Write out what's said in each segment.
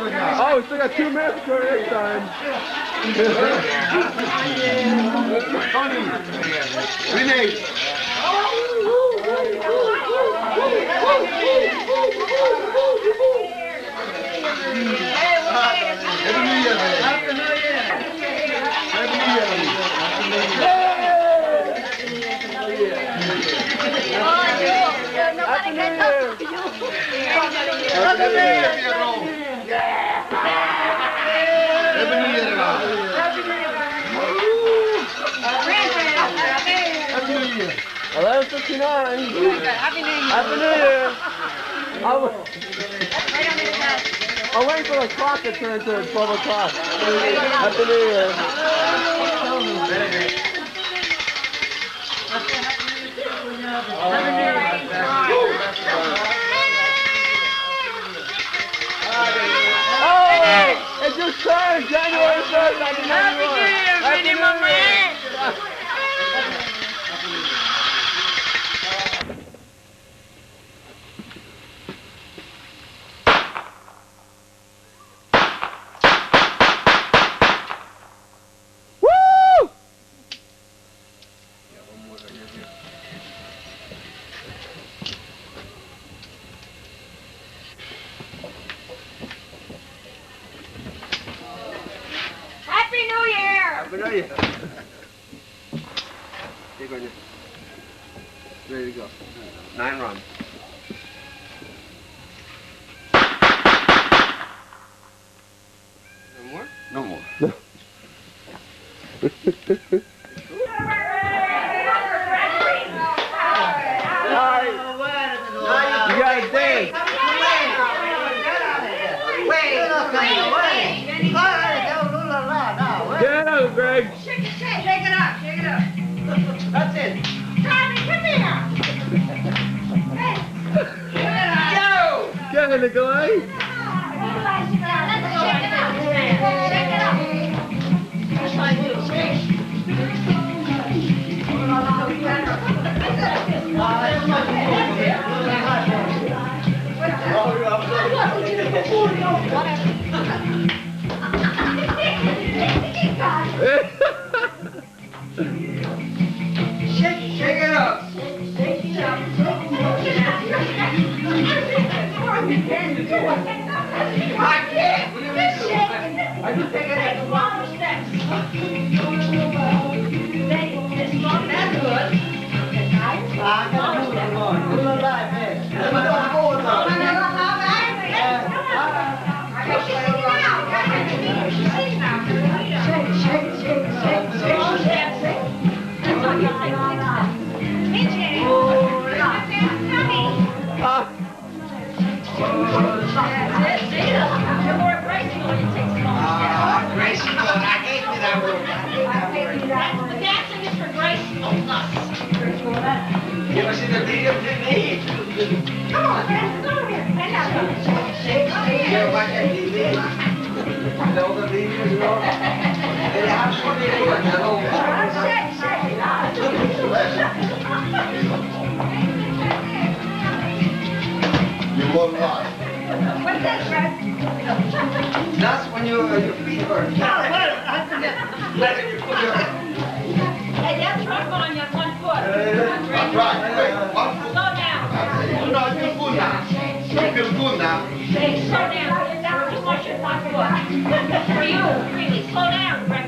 Oh, we still got two minutes for next time. Renee. Happy New Year. Happy New Year. 11.59. Happy New Year. Happy New Year. I'm, waiting for the clock to turn to 12 o'clock. Happy New Year. Oh, it just turned January 1st. 1991. Happy New Year, Happy New Year. Happy New Year. Take on you. Ready to go. Nine runs. No more? No more. Get out, Greg. Shake it, shake, shake it up, shake it up. That's it. Tommy, come here. Hey, shake it up. Get it, Nikolai. I can't. Just shake it. I can take it you know? shake, You won't lie. What's that, Fred? That's when your, your feet hurt. Oh, Let it, you put your, Hey, that's right on your one foot. that's right, wait, one foot. Slow down. No, you feel good now. You feel good now. Hey, slow down. Put down too much in one foot. For you, really, slow down, Gregory.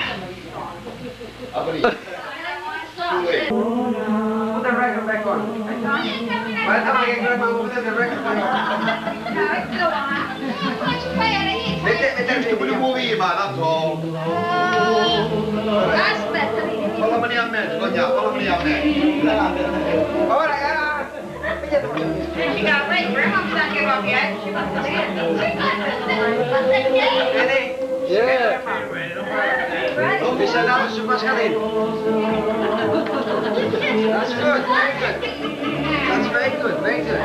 Salud. Salute. Put the record back on. By the time I get grandma, we'll put the record back on. Mette, mette il Quello muoveva, tanto. Aspetta, Con la mania a me, sbagliato, con la mania a me. Ora, eh, She got late. Grandma's not give up yet. She must have vedi? Yeah. Mi sei andato su Pascalino. That's good, very good. That's very good, very good.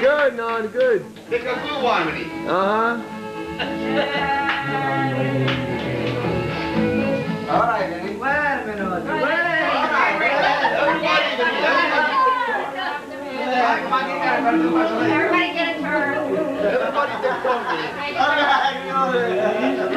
Good, non, good. Perché due uomini. Uh-huh. All right, Danny. Wait a minute. Wait. All right, Dai, come anche cara per. Everybody get a turn. Everybody take from me.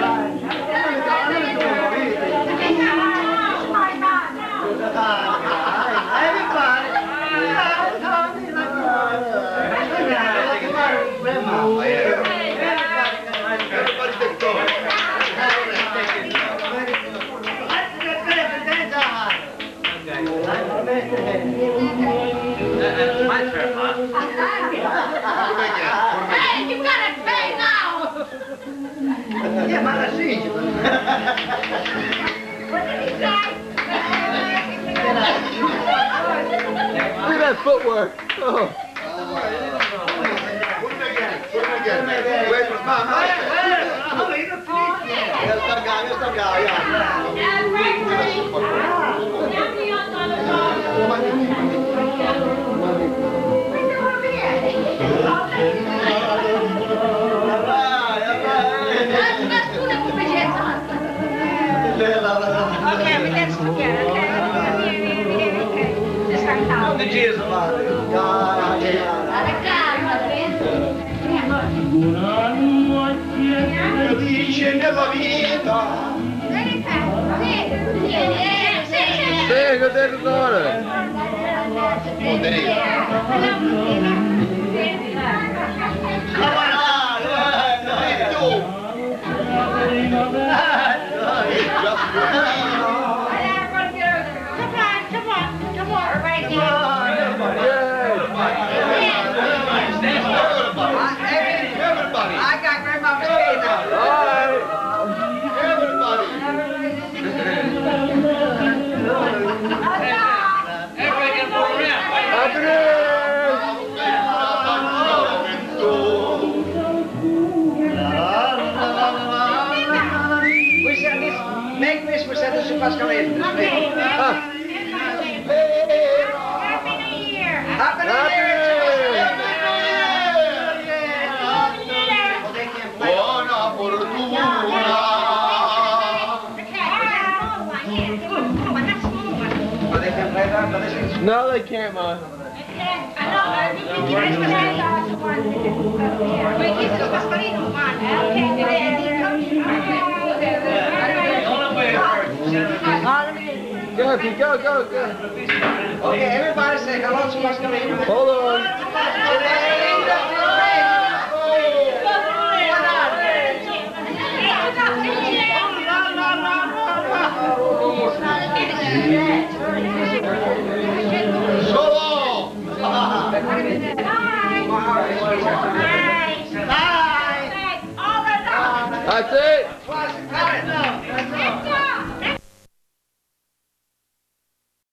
Hey, you gotta pay now! Yeah, ma la sì. What did he say? Look at that footwork. Oh. Put it again, put it again. Wait, mama. Io Dice nella vita. Hey, good day to daughter. Camarada, tu. No, they can't, man. Go, Effie, go, go, go. Okay, everybody say hello to Pascalino. Hold on. Solo. That's it.